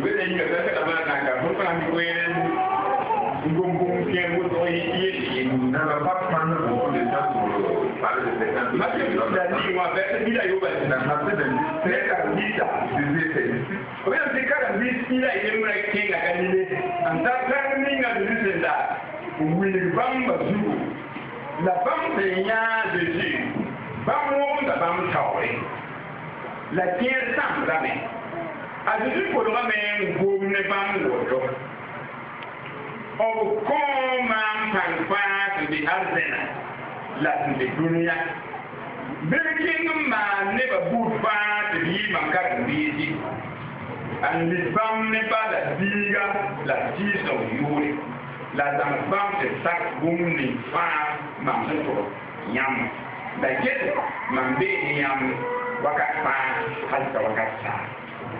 wele yi kata kata mana na ka mun fana mi wele ngongon kien wo to yi yi yi na ba ba kuma na ko de ta ko pare de ta kan ma ke no da ni wa be mi la yo ba na ma se de se ka mi ta de de te o ya se ka mi mi la yi mu na ke ga ka ni de an ta ka ni ga de de da wi bam ba su la bam te nya de ji bam wo da bam ta o la kien sam da asisi kodoma mɛn vuom ne bam wɔdɔ ɔbu kɔɔ maa pankpaa tu bi arzɛna la tu bi dunuya birkin maa ne ba buut paa tu bi yi man ka tu bi yi ani bam ne ba la diiga la tii sɔg yuuri la zaŋ bam te sak bum ne paa man ne tɔrɔ nyam la yɛlɛ man be nyam wakati paa hali ka wakati saa.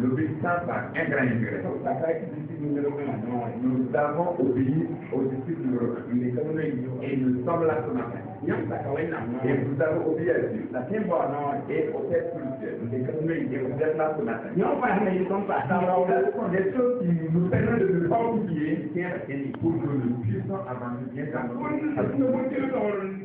l'obéissance par un grand Nous avons obéi au disciple numéro et nous sommes là ce matin. Et nous avons obéi à Dieu. Et au plus Et Nous sommes là ce matin. choses qui nous permettent de ne pas oublier pour que nous puissions avancer bien dans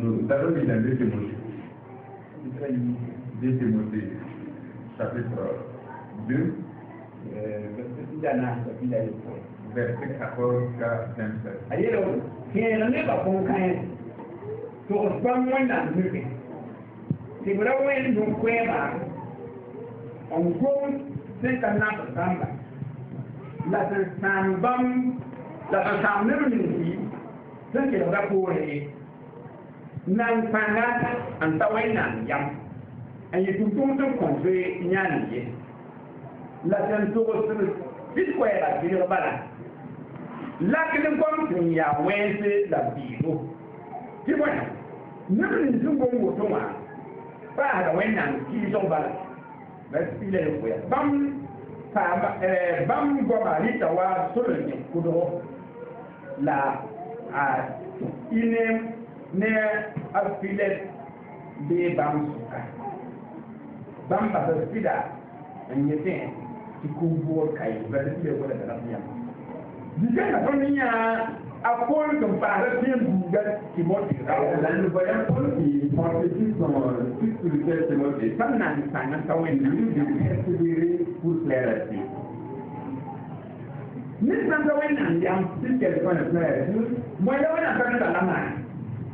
Darul Bidan zai taimake. Zai taimake shafitar biyu. Gaskiya na tafiya ya kawai. Vertik Akoroka Center. Ayo, kenan ne ba kun kayan. To ban wannan nufin. Tibira wayan don kwaya ba. Ongon sai ka na ba san ba. La san san bam la san san ne ne. Zan ke da kore nan panga an tawai nan yam an yi tuntum tun konfe nyani la tan to ko sun bit ko era bi bala la kin kon tun ya wense la bibo ti mo nan ni tun to ma ba da wen nan ki so bala ba ti le ko ya bam pa ba eh, bam go ma ni tawa sun ni kudo la a uh, inem um, ne afilɛ bee ban suka ban ba da sida n nyɛ tɛn ti ko buwɔ ka yi ba da sida wala da lafiya jike na fɔ min yaa a kóol kan paara fiɲɛ buuga ti bɔ ti ra o. lani bɔyɛ kóol ti pɔnpe ti sɔn ti turu kɛ ti bɔ ti. san na ni san na ka wɛn na. ni de kɛ tibiri pour filɛra ti. ni san ka wɛn na yan ti kɛlɛ kɔnɔ filɛra ti. mɔɛ dama na fɛn ta la maa.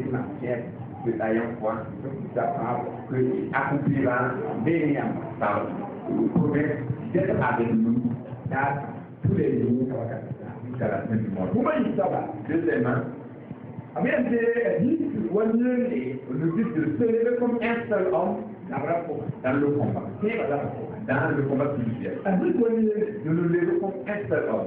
matière de Taïwan Point, nous apprend que accomplira dernièrement par le projet d'être avec nous car tous les jours jusqu'à la fin du monde. Vous il ça va Deuxièmement, ah, bien dit, le but de se lever comme un seul homme dans le combat. Dans le combat spirituel. C'est-à-dire de nous lever comme un seul homme.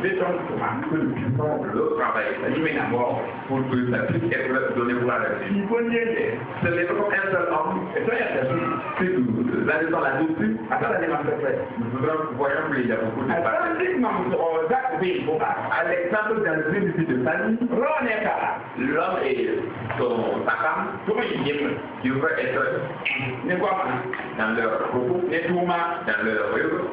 le travail, met la mort, pour que ça puisse être donné pour la vie. Il faut C'est un seul homme. Et ça, y a C'est tout. Là, dans la douce, à ça, l'animal se fait. Nous voyons qu'il y a beaucoup de... À l'exemple d'un de famille, l'homme et son, sa femme, tu veux être dans leur propos, dans leur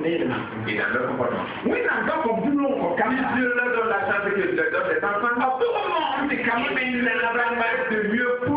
et dans leur comportement. Oui, dans comme nous, quand Dieu leur donne la chance de leur des enfants, tout le c'est quand même de mieux pour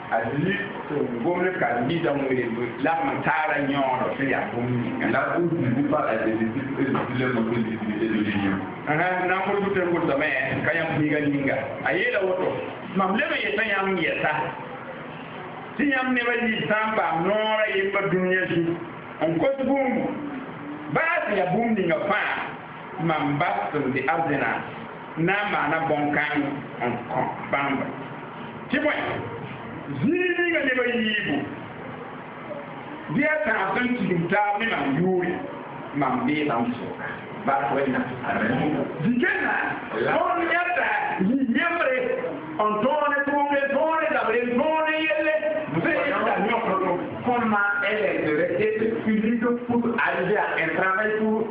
ali gomne ka li dan we la man tara nyono fe ya gomni la ku ni ba la de de le mo ko di de de ni aha na ko du te ko da me ka yam ni ga ninga aye la woto mam le me ye tan yam ye ti yam ne ba yi tan ba nora ye ba dunya ji on ko du bum ba ti ya bum ni ga fa mam ba sun di azina na ma na bon on ko bamba ti boy zini nga ne ba yiibu deɛ taasen tilimtaa ne mam yuuri mam bee mam sooka zikenna on yetta yemre on toone tuumle toone dabre toone yelle veyta ñokkoto comme ma élève rek et unique pour arriver à un travail pour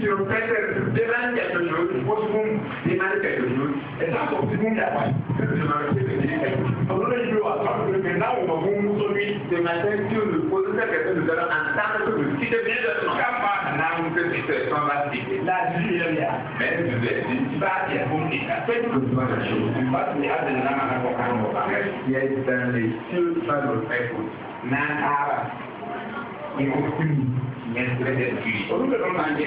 si o pẹtẹ dẹlẹ ń jẹtọ ní o fosimu ní mali pẹtẹ ní o ẹsẹ àpò fosimu ní àpá ẹsẹ máa ń pẹtẹ ní ẹ ọlọ́dún yìí wà sọ pé mẹ náà wọ̀ fún sórí de ma ṣe tí o lè fo ṣe kẹtẹ lè dọrọ à ń tán tó lè ti tẹ bíyẹn lọ ká fa àná ń tẹ ti tẹ fún wa ti tẹ láti fi yẹn yà mẹ ẹ ti tẹ ti ti bá yẹ fún mi ká pé tó máa ṣe o bá ti a ti nà máa kọ kàn wọ kàn yẹ ti tẹ lè tí o bá lọ fẹ kò náà kára ìwọ fún mi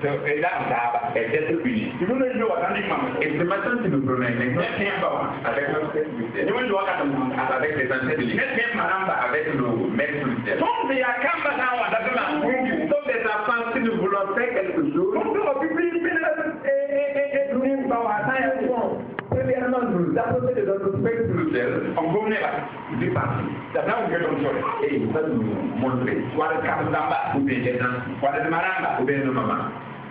So e da da ba e da to bi. Ti ni wa tan ni mam e se matan ti do problème ne. Ne tem ba wa avec le fait. Ni mun wa ka mun avec les antédéli. Ne tem ma namba avec le maître. Ton de ya kamba na wa da ma. Ton de ta femme si nous voulons faire quelque chose. Ton de au public et et et ni ba wa ta ya ko. Premièrement, nous avons de notre spectre on connaît la du parti. D'abord, on fait comme ça. Et il faut nous montrer. Soit le cadre d'en bas, ou bien les gens. Soit le maramba, ou bien le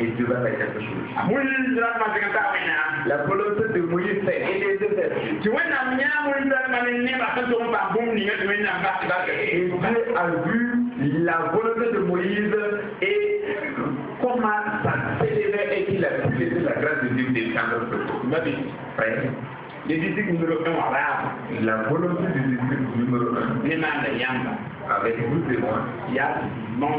Et Dieu va faire quelque chose. la volonté de Moïse est Dieu a vu la volonté de Moïse et comment ça s'élevait et qu'il a la grâce de Dieu descendre sur la volonté de disciple numéro 1, Yamba, avec vous et moi,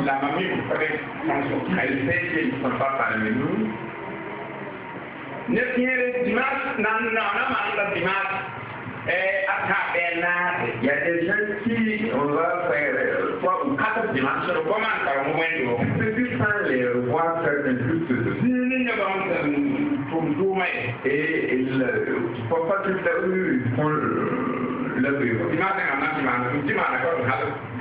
la mamie vous prête, prenez elle fait une pas parmi nous ne fiere dimanche non non non non dimanche et après elle il y a des gens qui on va faire quoi, ou quatre dimanches on commence à un moment donné c'est plus sans les voir faire des trucs si nous n'avons pour tout mais et il faut pas tout à eux pour le dimanche on a dimanche dimanche on a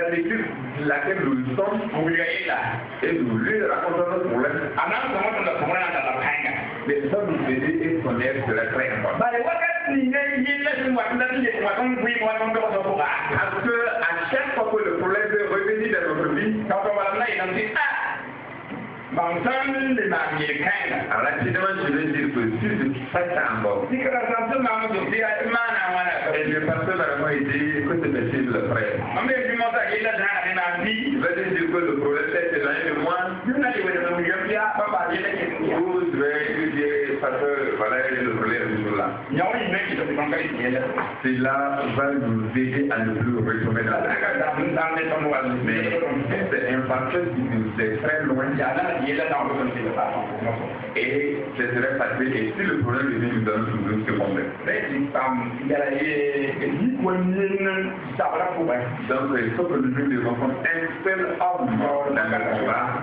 la de laquelle nous sommes et nous lui racontons notre problème. Mais ça nous aider et connaître la très Parce que à chaque fois que le problème est revenu dans notre vie, quand on va là, il en dit Ah Bantan de Mariekaina. Alors là, finalement, je veux dire que si je fais ça encore. Si que la santé m'a dit, le pasteur a vraiment dit que c'est possible, frère. Il dire que le problème est éloigné de moi. Vous devez dire, pasteur, voilà le problème toujours là cela va nous aider à ne plus retourner dans la Mais c'est un facteur qui nous est très loin. Et c'est très facile. Et si le problème est nous donne toujours ce problème. Donc, il faut que nous devons un seul homme dans la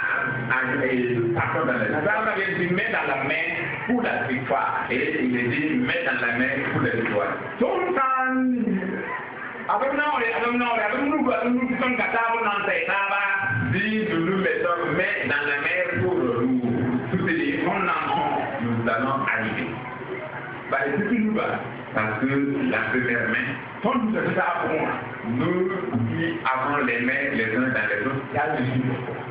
patron dans les armes avait dit mets dans la main pour la victoire. Et il a dit mets dans la main pour la victoire. Donc, avec nous, avec nous, avec nous, nous, sommes capables dans faire là-bas. Dis nous mettons mets dans la main pour nous. Tout est dit, on en nous allons arriver. Bah, c'est tout nous va. Parce que la première main, quand nous savons, nous qui avons les mains les uns dans les autres, il y a le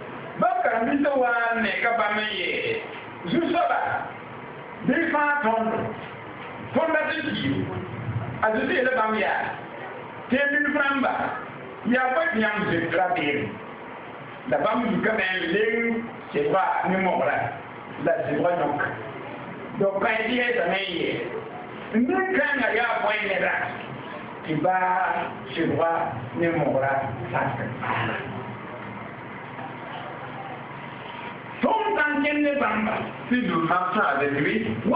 bákan bí sọ wá ní kaba mi yẹ zusọba bí fa tọn tọn bẹ ti kì í a ti sè é lé bam yá tẹ́ mi fún an ba yà bá ti yàn zè tura bẹ́ẹ̀ dàbá mi kà mẹ́ lé sèba ní mọ̀ra la sèba nyọ̀k dọ̀ka yẹ ti yẹ sàmẹ́ yẹ ndé ka Si nous marchons avec lui, on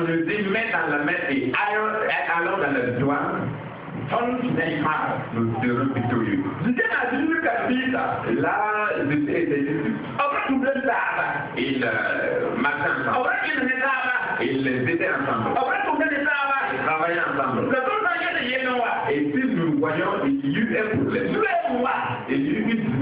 le met dans la main et allons dans le Nous Là, ils marchaient ensemble. Ils étaient ensemble. Ils travaillaient ensemble. Et si nous voyons, il y a eu un problème.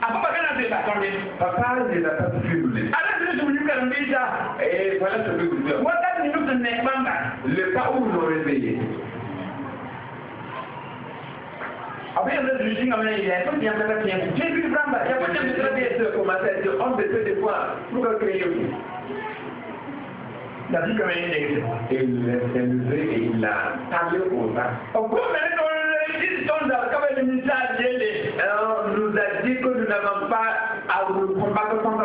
Abubakar kana zai bakar ne. Bakar ne da ta fi lule. me zai su yi kan bija. Eh wala ta bi gudura. Wata ni nufin ne banga. Le ta u lore zai yi. Abin yanzu da jirgin amma ne ya yi kuma ya mata fiye. Je bi bamba Il kuma ya mata fiye su kuma sai ce on bese de quoi pour que créer yau. Dàbí kàmé ní ẹgbẹ́. Èlùfẹ́ ẹlùfẹ́ èyí la tábìlì kò bá. Ọ̀gbọ́n mẹ́rin ló ń rẹ̀ ní ìtọ́jà kábẹ́ẹ̀lì ní sáà jẹ́ lè.